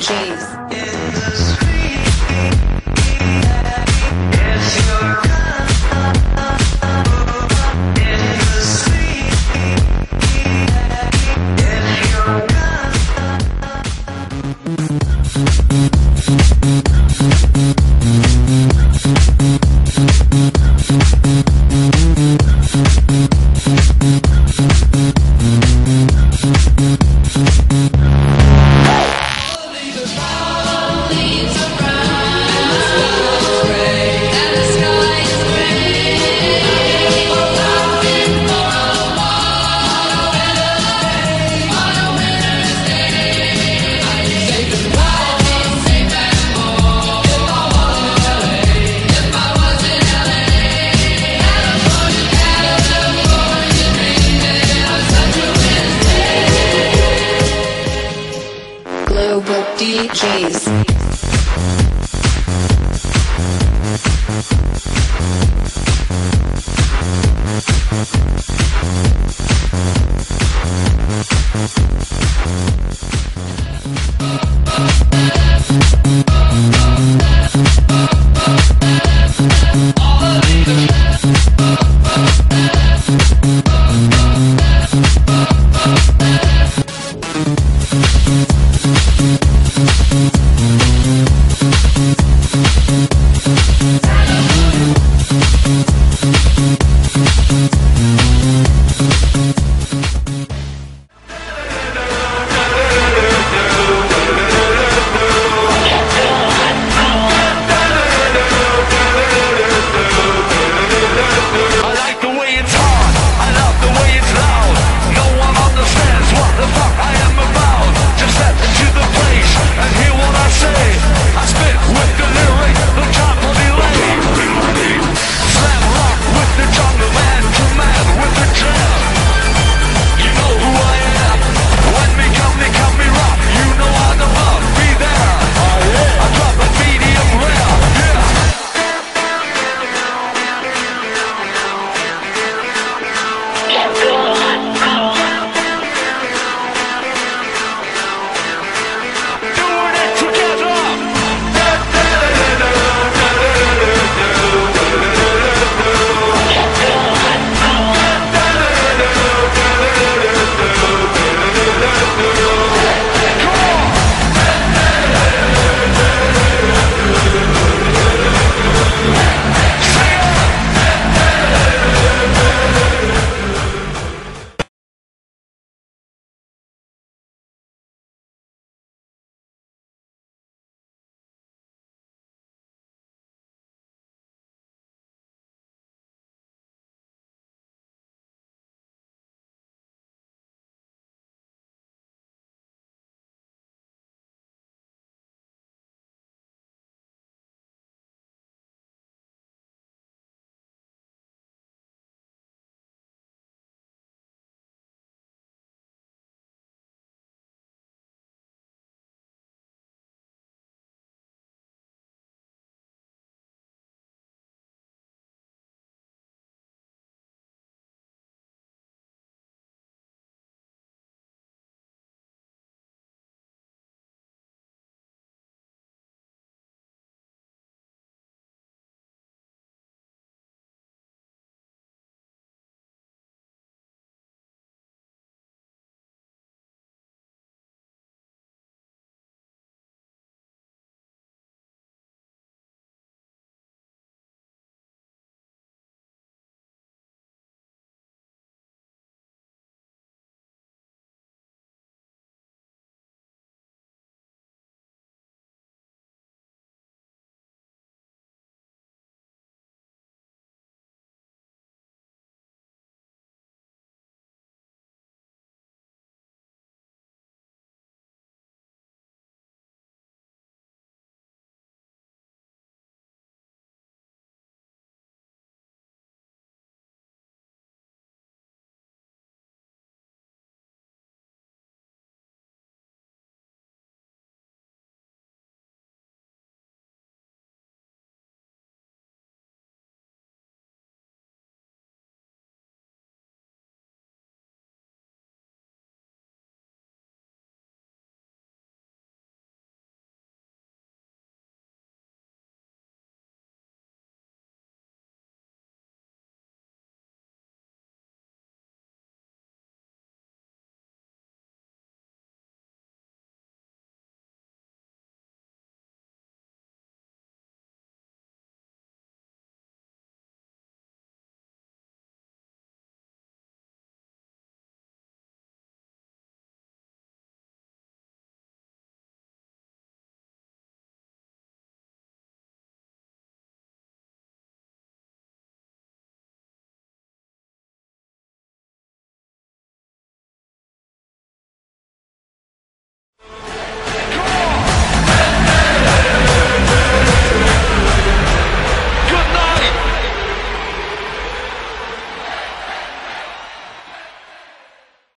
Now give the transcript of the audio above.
DJs.